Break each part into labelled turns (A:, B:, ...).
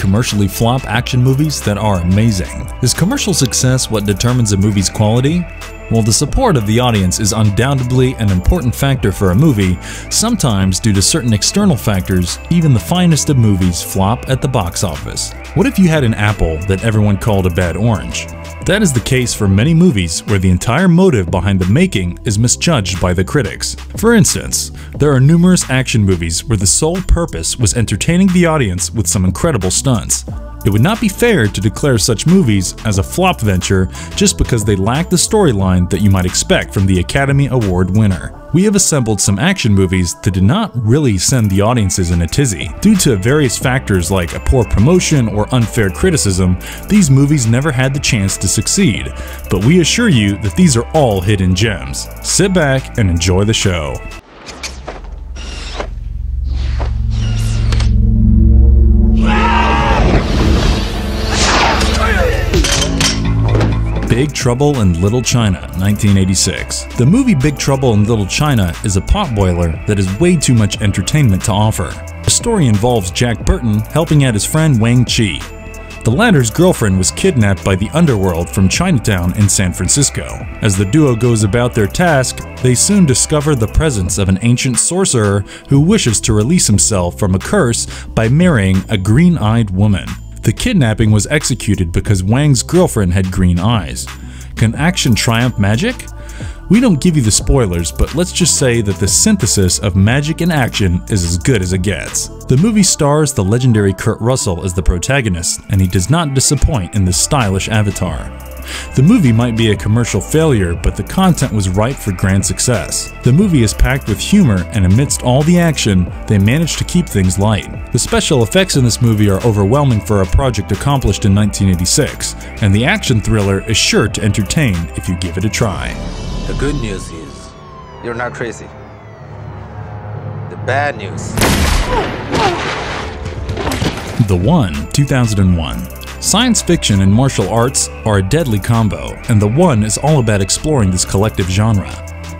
A: commercially flop action movies that are amazing. Is commercial success what determines a movie's quality? While the support of the audience is undoubtedly an important factor for a movie, sometimes due to certain external factors, even the finest of movies flop at the box office. What if you had an apple that everyone called a bad orange? That is the case for many movies where the entire motive behind the making is misjudged by the critics. For instance, there are numerous action movies where the sole purpose was entertaining the audience with some incredible stunts. It would not be fair to declare such movies as a flop venture just because they lack the storyline that you might expect from the Academy Award winner. We have assembled some action movies that did not really send the audiences in a tizzy. Due to various factors like a poor promotion or unfair criticism, these movies never had the chance to succeed. But we assure you that these are all hidden gems. Sit back and enjoy the show. Big Trouble in Little China, 1986. The movie Big Trouble in Little China is a potboiler that has way too much entertainment to offer. The story involves Jack Burton helping out his friend Wang Chi. The latter's girlfriend was kidnapped by the underworld from Chinatown in San Francisco. As the duo goes about their task, they soon discover the presence of an ancient sorcerer who wishes to release himself from a curse by marrying a green-eyed woman. The kidnapping was executed because Wang's girlfriend had green eyes. Can action triumph magic? We don't give you the spoilers, but let's just say that the synthesis of magic and action is as good as it gets. The movie stars the legendary Kurt Russell as the protagonist, and he does not disappoint in this stylish avatar. The movie might be a commercial failure, but the content was ripe for grand success. The movie is packed with humor, and amidst all the action, they managed to keep things light. The special effects in this movie are overwhelming for a project accomplished in 1986, and the action thriller is sure to entertain if you give it a try.
B: The good news is you're not crazy. The bad news.
A: The One, 2001. Science fiction and martial arts are a deadly combo, and The One is all about exploring this collective genre.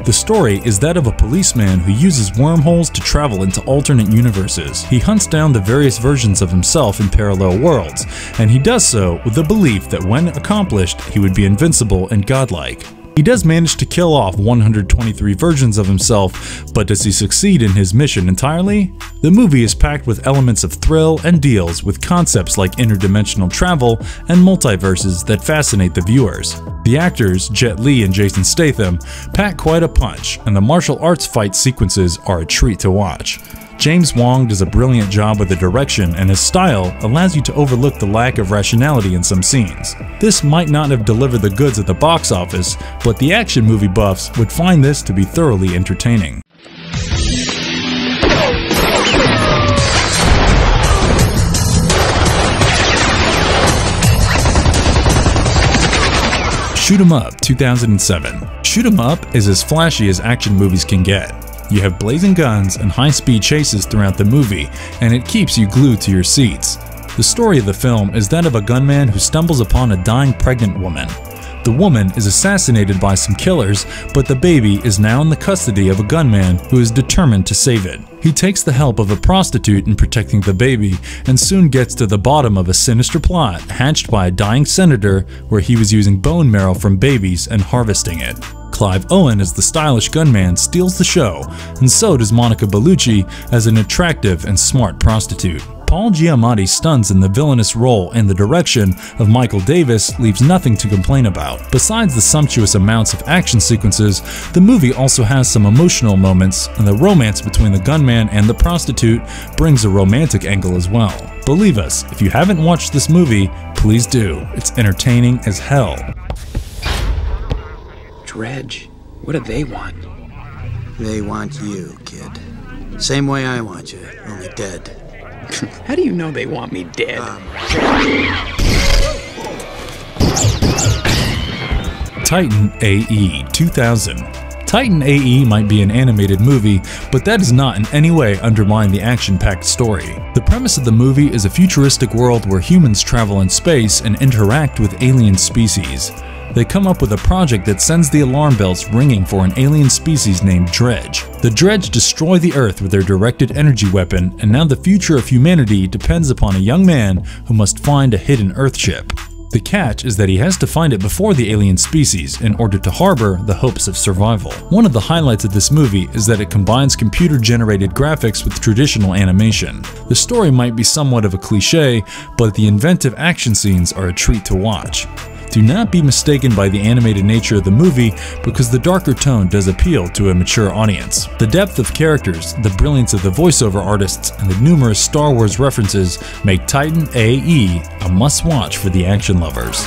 A: The story is that of a policeman who uses wormholes to travel into alternate universes. He hunts down the various versions of himself in parallel worlds, and he does so with the belief that when accomplished, he would be invincible and godlike. He does manage to kill off 123 versions of himself, but does he succeed in his mission entirely? The movie is packed with elements of thrill and deals with concepts like interdimensional travel and multiverses that fascinate the viewers. The actors, Jet Li and Jason Statham, pack quite a punch, and the martial arts fight sequences are a treat to watch. James Wong does a brilliant job with the direction and his style allows you to overlook the lack of rationality in some scenes. This might not have delivered the goods at the box office, but the action movie buffs would find this to be thoroughly entertaining. Shoot 'em Up 2007. Shoot 'em Up is as flashy as action movies can get. You have blazing guns and high-speed chases throughout the movie, and it keeps you glued to your seats. The story of the film is that of a gunman who stumbles upon a dying pregnant woman. The woman is assassinated by some killers, but the baby is now in the custody of a gunman who is determined to save it. He takes the help of a prostitute in protecting the baby and soon gets to the bottom of a sinister plot hatched by a dying senator where he was using bone marrow from babies and harvesting it. Clive Owen as the stylish gunman steals the show, and so does Monica Bellucci as an attractive and smart prostitute. Paul Giamatti stuns in the villainous role and the direction of Michael Davis leaves nothing to complain about. Besides the sumptuous amounts of action sequences, the movie also has some emotional moments, and the romance between the gunman and the prostitute brings a romantic angle as well. Believe us, if you haven't watched this movie, please do. It's entertaining as hell.
C: Drej, what do they want?
D: They want you, kid. Same way I want you, only dead.
C: How do you know they want me dead?
A: Um, Titan AE 2000. Titan AE might be an animated movie, but that does not in any way undermine the action-packed story. The premise of the movie is a futuristic world where humans travel in space and interact with alien species. They come up with a project that sends the alarm bells ringing for an alien species named Drej. The Drej destroy the Earth with their directed energy weapon, and now the future of humanity depends upon a young man who must find a hidden Earthship. The catch is that he has to find it before the alien species in order to harbor the hopes of survival. One of the highlights of this movie is that it combines computer-generated graphics with traditional animation. The story might be somewhat of a cliche, but the inventive action scenes are a treat to watch. Do not be mistaken by the animated nature of the movie because the darker tone does appeal to a mature audience. The depth of characters, the brilliance of the voiceover artists, and the numerous Star Wars references make Titan AE a must-watch for the action lovers.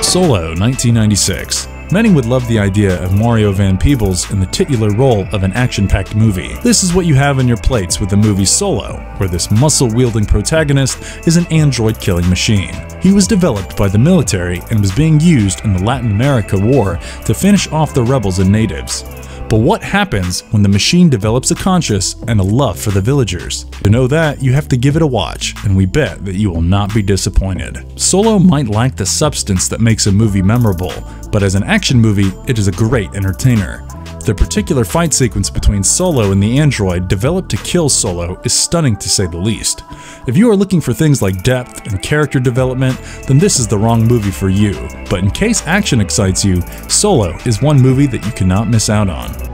A: Solo 1996 Many would love the idea of Mario Van Peebles in the titular role of an action-packed movie. This is what you have on your plates with the movie Solo, where this muscle-wielding protagonist is an android-killing machine. He was developed by the military and was being used in the Latin America War to finish off the rebels and natives. But what happens when the machine develops a conscience and a love for the villagers? To know that, you have to give it a watch, and we bet that you will not be disappointed. Solo might lack the substance that makes a movie memorable, but as an action movie, it is a great entertainer. The particular fight sequence between Solo and the android developed to kill Solo is stunning to say the least. If you are looking for things like depth and character development, then this is the wrong movie for you. But in case action excites you, Solo is one movie that you cannot miss out on.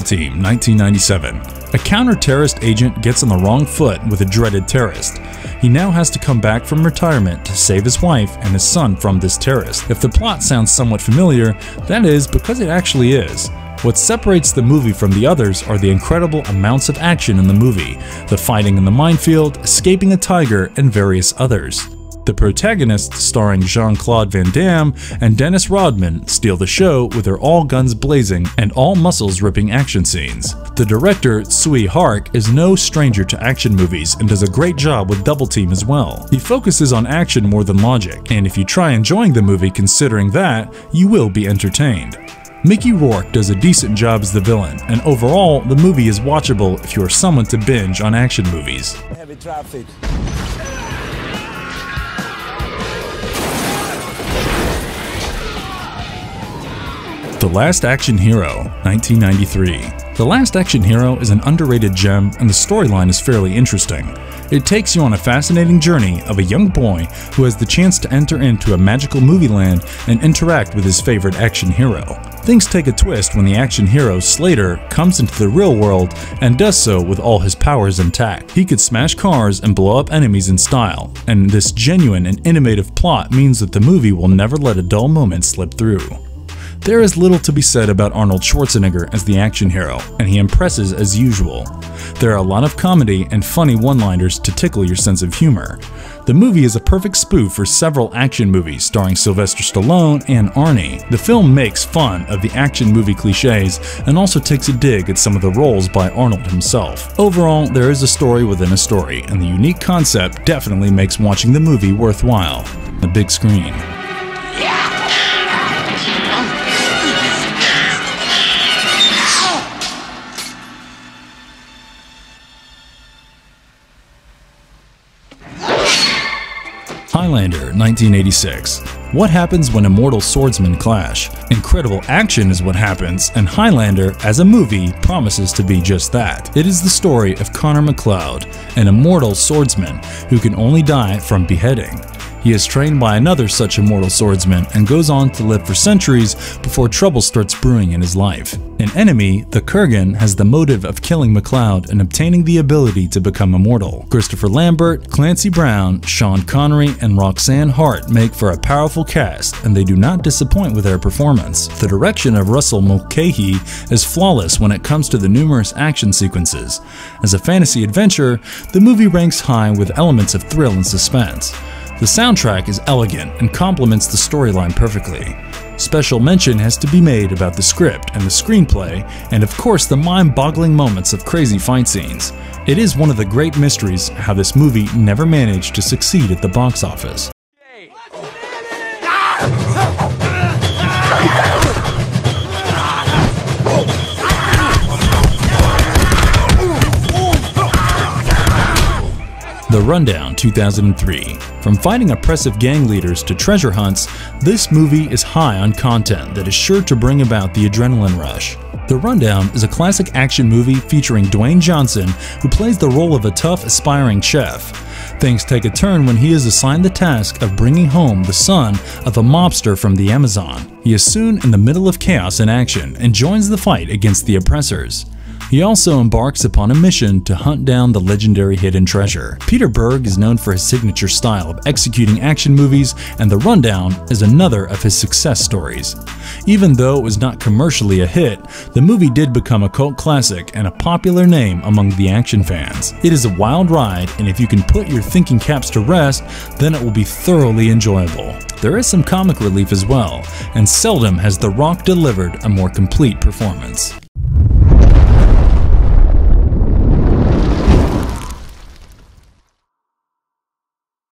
A: Team 1997. A counter-terrorist agent gets on the wrong foot with a dreaded terrorist. He now has to come back from retirement to save his wife and his son from this terrorist. If the plot sounds somewhat familiar, that is because it actually is. What separates the movie from the others are the incredible amounts of action in the movie, the fighting in the minefield, escaping a tiger, and various others. The protagonists, starring Jean-Claude Van Damme and Dennis Rodman, steal the show with their all guns blazing and all muscles ripping action scenes. The director, Tsui Hark, is no stranger to action movies and does a great job with Double Team as well. He focuses on action more than logic, and if you try enjoying the movie considering that, you will be entertained. Mickey Rourke does a decent job as the villain, and overall, the movie is watchable if you are someone to binge on action movies.
E: Heavy traffic.
A: The Last Action Hero, 1993. The Last Action Hero is an underrated gem and the storyline is fairly interesting. It takes you on a fascinating journey of a young boy who has the chance to enter into a magical movie land and interact with his favorite action hero. Things take a twist when the action hero Slater comes into the real world and does so with all his powers intact. He could smash cars and blow up enemies in style, and this genuine and innovative plot means that the movie will never let a dull moment slip through. There is little to be said about Arnold Schwarzenegger as the action hero, and he impresses as usual. There are a lot of comedy and funny one-liners to tickle your sense of humor. The movie is a perfect spoof for several action movies starring Sylvester Stallone and Arnie. The film makes fun of the action movie cliches and also takes a dig at some of the roles by Arnold himself. Overall, there is a story within a story, and the unique concept definitely makes watching the movie worthwhile. The big screen. 1986. What happens when immortal swordsmen clash? Incredible action is what happens, and Highlander, as a movie, promises to be just that. It is the story of Connor MacLeod, an immortal swordsman who can only die from beheading. He is trained by another such immortal swordsman and goes on to live for centuries before trouble starts brewing in his life. An enemy, the Kurgan, has the motive of killing MacLeod and obtaining the ability to become immortal. Christopher Lambert, Clancy Brown, Sean Connery, and Roxanne Hart make for a powerful cast, and they do not disappoint with their performance. The direction of Russell Mulcahy is flawless when it comes to the numerous action sequences. As a fantasy adventure, the movie ranks high with elements of thrill and suspense. The soundtrack is elegant and complements the storyline perfectly. Special mention has to be made about the script and the screenplay, and of course the mind-boggling moments of crazy fight scenes. It is one of the great mysteries how this movie never managed to succeed at the box office. The Rundown 2003. From fighting oppressive gang leaders to treasure hunts, this movie is high on content that is sure to bring about the adrenaline rush. The Rundown is a classic action movie featuring Dwayne Johnson, who plays the role of a tough, aspiring chef. Things take a turn when he is assigned the task of bringing home the son of a mobster from the Amazon. He is soon in the middle of chaos and action and joins the fight against the oppressors. He also embarks upon a mission to hunt down the legendary hidden treasure. Peter Berg is known for his signature style of executing action movies, and The Rundown is another of his success stories. Even though it was not commercially a hit, the movie did become a cult classic and a popular name among the action fans. It is a wild ride, and if you can put your thinking caps to rest, then it will be thoroughly enjoyable. There is some comic relief as well, and seldom has The Rock delivered a more complete performance.